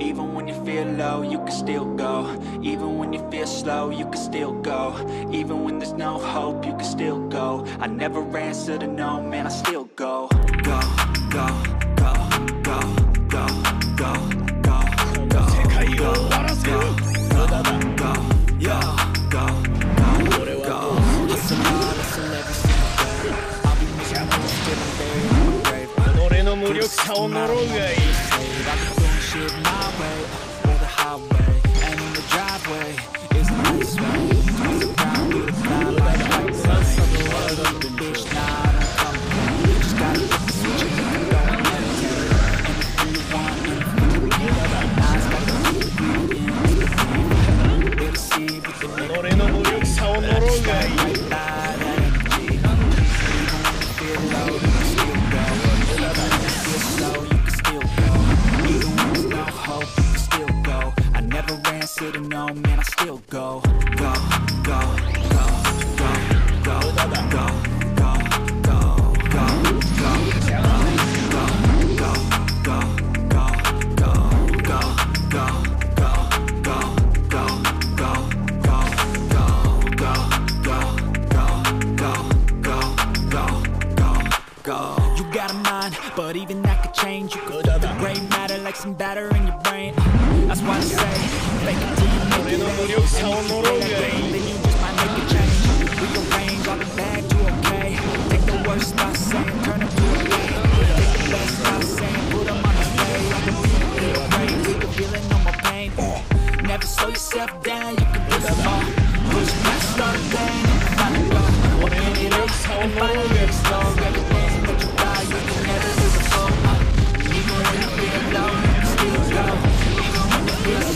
Even when you feel low, you can still go Even when you feel slow, you can still go Even when there's no hope, you can still go I never answer to no, man, I still go Go, go, go, go, go, go, go, go 世界を終わらせる go, go, yo, go, go, go Hustle hard, hustle every single day I'll be missing most feeling very on my grave 己の無力さを呪うがいい it my way or the highway. And in the driveway is the nice way. Cause the crowd will fly like lights. Let's suck the world up. she'll go, go, go, go, go, go. go. You got a mind, but even that could change. You could feel gray matter like some batter in your brain. That's why I say, make it till you make it. And then you just might make a change. We can Rearrange all the bad to okay. Take the worst I say turn it to a game. Take the best I say and put them on display. I can feel it in the brain, take the feeling no more pain. Never slow yourself down, you can do it all. Push past all the pain and find it all. One minute is home, one minute is long.